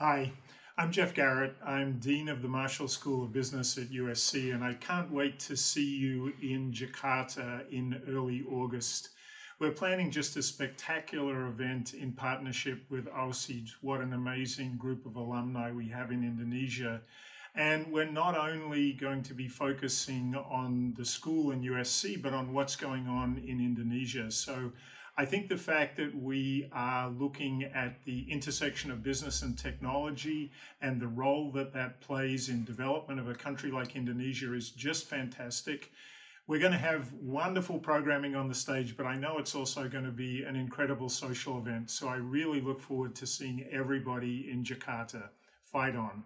Hi, I'm Geoff Garrett. I'm Dean of the Marshall School of Business at USC, and I can't wait to see you in Jakarta in early August. We're planning just a spectacular event in partnership with AUSID. What an amazing group of alumni we have in Indonesia. And we're not only going to be focusing on the school in USC, but on what's going on in Indonesia. So I think the fact that we are looking at the intersection of business and technology and the role that that plays in development of a country like Indonesia is just fantastic. We're going to have wonderful programming on the stage, but I know it's also going to be an incredible social event. So I really look forward to seeing everybody in Jakarta. Fight on.